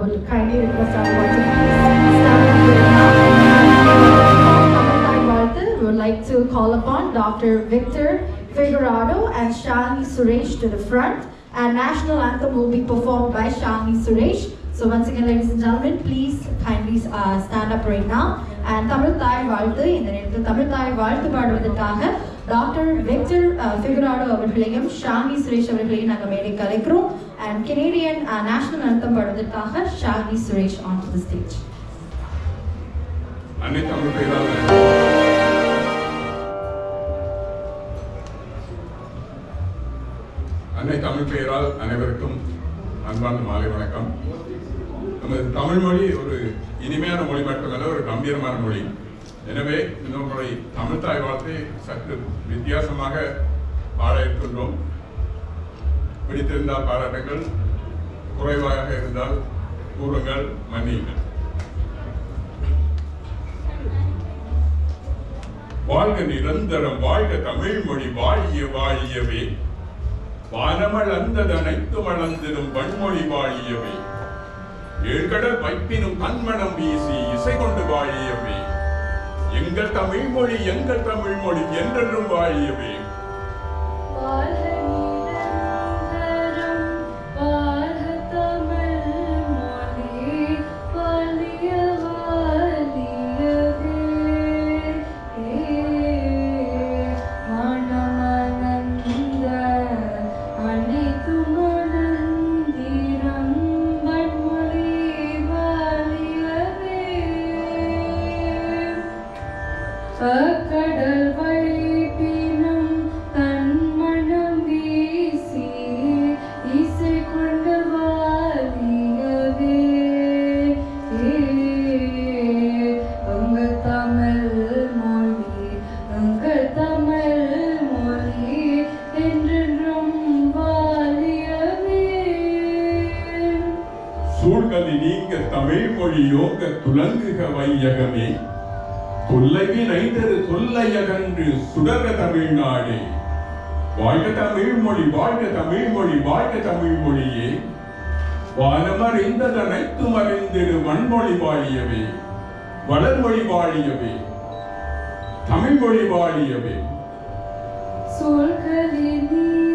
would kindly request everyone to please stand up here now we would like to call upon Dr. Victor Figurado and Shalini Suresh to the front and national anthem will be performed by Shalini Suresh so once again ladies and gentlemen please kindly uh, stand up right now and Tamil தாய் வாழ்த்து இந்த நேரத்தில் தமிழ் தாய் வாழ்த்து பாடுவதற்காக doctor Victor ஃபிகுராடோ அவர்களையும் Xiaomi Suresh அவர்களையும் நாங்கள் மேடை கலைக்கிறோம் அண்ட் கெனேடியன் நேஷனல் அர்த்தம் பாடுவதற்காக Shami Suresh on to the stage அன்னை தமிழ் பெயரால் அன்னை தமிழ் பெயரால் அனைவருக்கும் அன்பான மாலை வணக்கம். நமது தமிழ் மொழி ஒரு இனிமையான மொழி மட்டுமல்ல ஒரு கம்பீரமான மொழி. எனவே இந்த முறை தமிழ் தாய் வார்த்தை சற்று வித்தியாசமாக பாட இருக்கின்றோம். பிடித்திருந்தால் பாராட்டுங்கள். குறைவாக இருந்தால் கூறுங்கள் மன்னியுங்கள். வாழ்க நிரந்தரம் வாழ்க தமிழ் மொழி வாழிய வாழியவே. வானமல் அந்தது அனைத்து வளர்ந்திடும் வன்மொழி வாழியவே. ஏழ்கடல் வைப்பினும் கண்மணம் வீசி இசை கொண்டு வாழியவே. எங்கள் தமிழ் மொழி எங்கள் தமிழ் மொழி என்றென்றும் வாழியவே. துலங்குக வையகமே. தொல்லைவி ஐந்தது தொல்லையகன்று சுடர தமிழ்நாடே வாழ்க தமிழ் மொழி வாழ்க தமிழ் மொழி வாழ்க தமிழ் மொழியே. வானமறிந்தது அனைத்தும் அறிந்திடு வன்மொழி வாழியவே. வளர்மொழி வாழியவே. தமிழ் மொழி வாழியவே. சொல்கிறேன்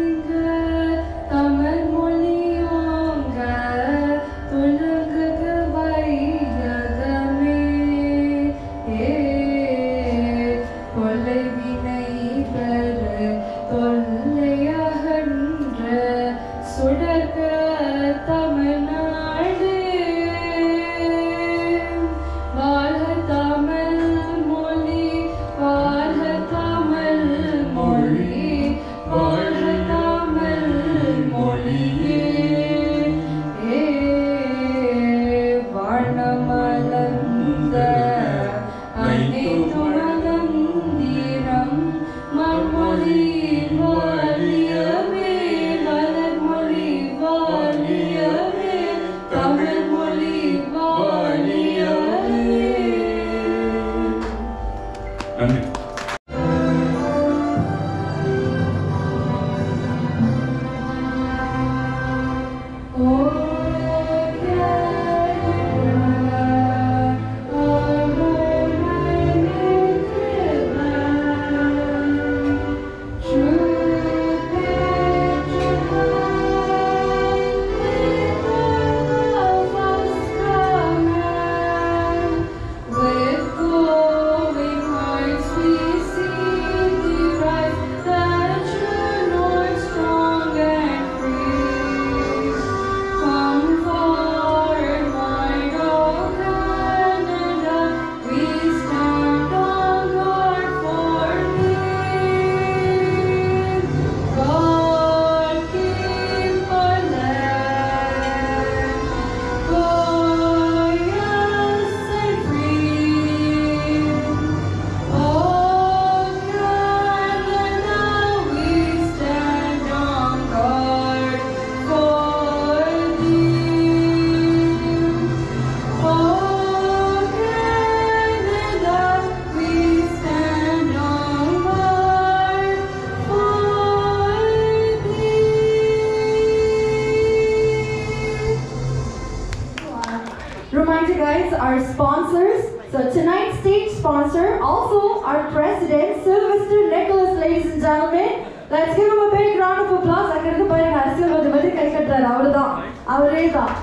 our sponsors. So tonight's stage sponsor, also our president, Sylvester Nicholas, ladies and gentlemen. Let's give him a big round of applause. அங்க இருந்து பாருங்க அரசியல் வந்து வந்து கை கட்டுறாரு அவர்தான் அவரே தான்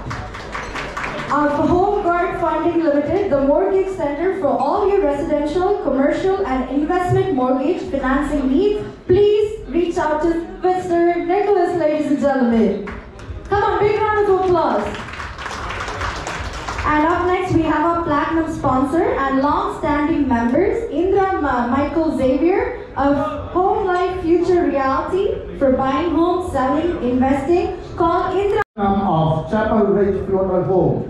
Uh, for Home Guard Funding Limited, the mortgage center for all your residential, commercial, and investment mortgage financing needs, please reach out to Mr. Nicholas, ladies and gentlemen. Come on, big round of applause. And up next, we have our platinum sponsor and long-standing members, Indra Michael Xavier of Home Life Future Reality for buying homes, selling, investing. Call Indra. of Chapel Ridge Funeral Home.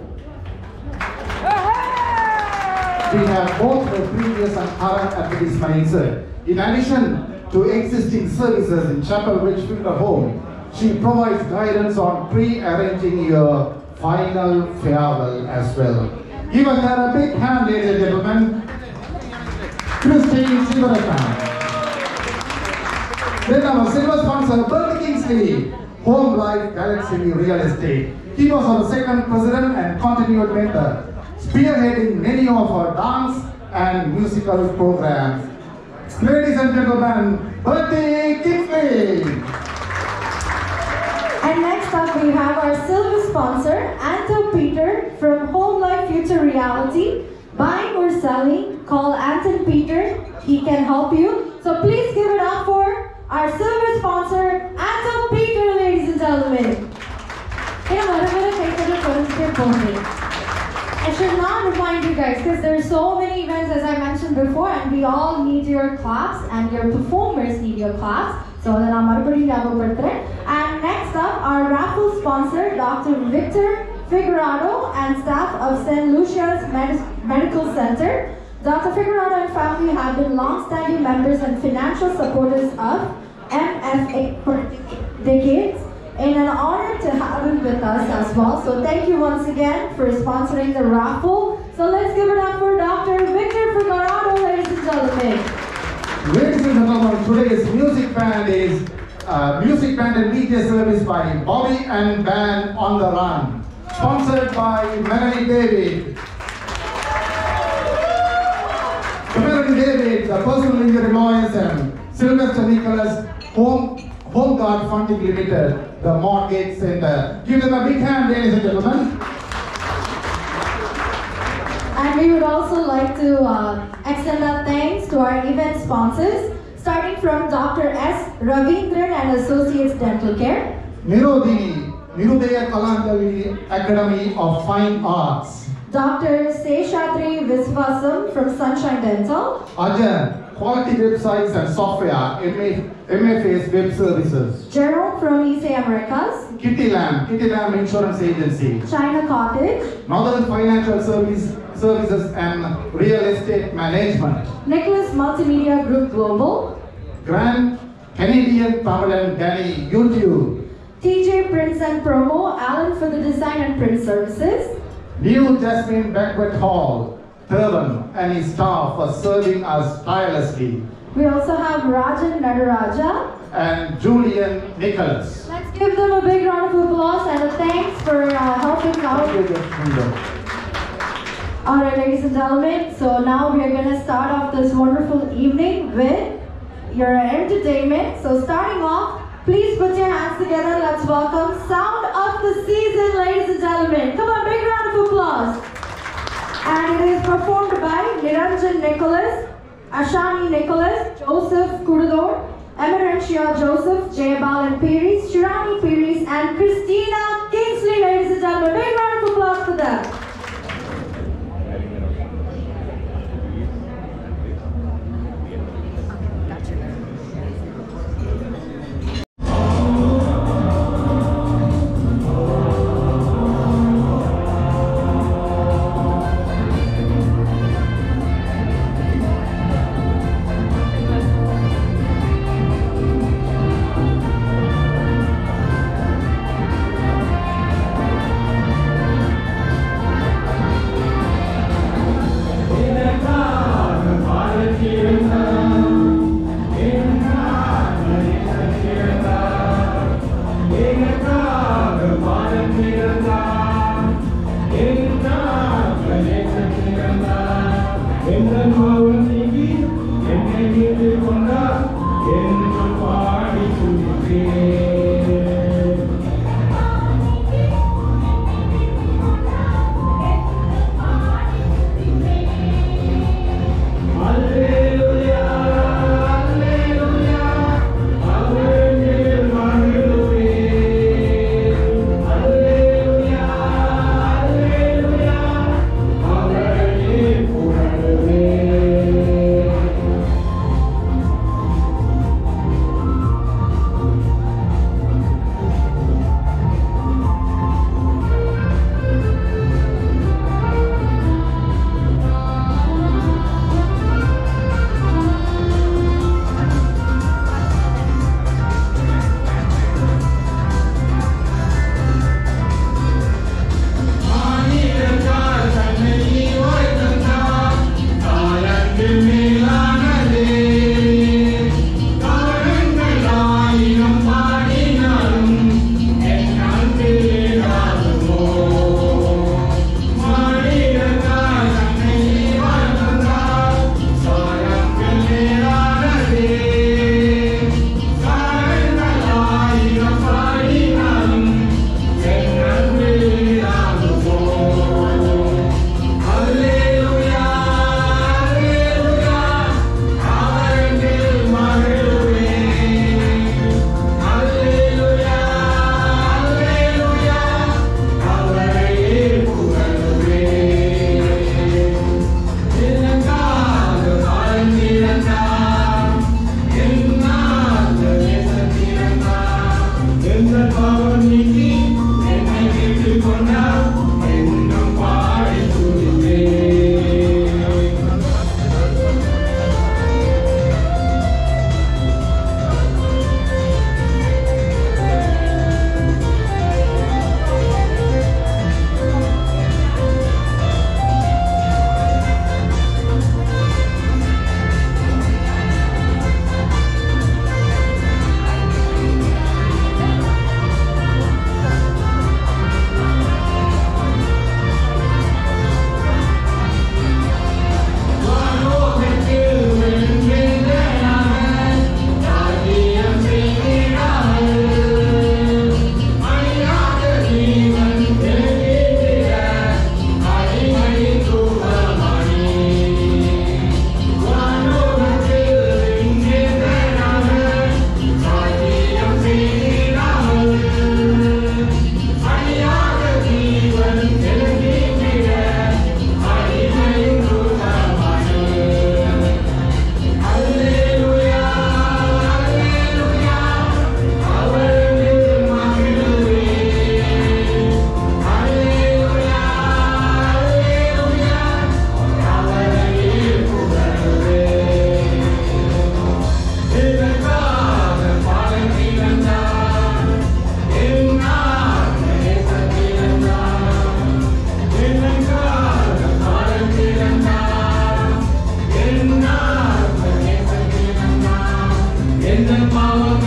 We have both the previous and current advertisement insert. In addition to existing services in Chapel Ridge Funeral Home, she provides guidance on pre-arranging your final farewell as well. Give her a big hand, ladies and gentlemen. Christine Sivarathan. Then our silver sponsor, Burger Kingsley, Home Life Galaxy Real Estate. He was our second president and continued mentor, spearheading many of our dance and musical programs. Ladies and gentlemen, Bertie Kingsley. And next up, we have our silver sponsor, Anto Peter from Home reality. Buying or selling, call Anton Peter. He can help you. So please give it up for our silver sponsor, Anton Peter, ladies and gentlemen. I should not remind you guys because there's so many events as I mentioned before and we all need your claps and your performers need your claps. So then I'm And next up, our raffle sponsor, Dr. Victor Figurado and staff of St. Lucia's Med- Medical Center. Dr. Figurado and family have been long-standing members and financial supporters of MFA for decades and an honor to have him with us as well. So thank you once again for sponsoring the raffle. So let's give it up for Dr. Victor Figurado, ladies and gentlemen. Ladies and gentlemen, today's music band is uh, music band and media service by Bobby and Band on the Run, sponsored by Melanie David. Melanie David, the personal injury lawyers and Sylvester Nicholas, Home Home Guard Funding Limited, the Mortgage Center. Give them a big hand, ladies and gentlemen. And we would also like to uh, extend our thanks to our event sponsors, starting from Dr. S. Ravindran and Associates Dental Care, Nirodhini, Nirudaya Kalanjali Academy of Fine Arts. Dr. Seshadri Viswasam from Sunshine Dental, Ajan, quality websites and software, MA, MFA's web services. Gerald from ESA Americas, Kitty Lamb, Kitty Lamb Insurance Agency. China Cottage, Northern Financial Service, Services and Real Estate Management. Nicholas Multimedia Group Global, Grand Canadian Pavilion Danny YouTube. TJ Prints and Promo, Alan for the design and print services, New Jasmine Banquet Hall, Turban and his staff for serving us tirelessly. we also have Rajan Nadaraja. And Julian Nicholas. Let's give them a big round of applause and a thanks for uh, helping out Alright, ladies and gentlemen, so now we are going to start off this wonderful evening with your entertainment. So, starting off, please put your hands together. Let's welcome Sound of the Season, ladies and gentlemen. Come on, big round of applause. And it is performed by Niranjan Nicholas, Ashani Nicholas, Joseph Kudador, Emerentia Joseph, Jayabalan Piris, Shirani Piris, and Christina Kingsley, ladies and gentlemen. Big round of applause for them.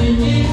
Thank you.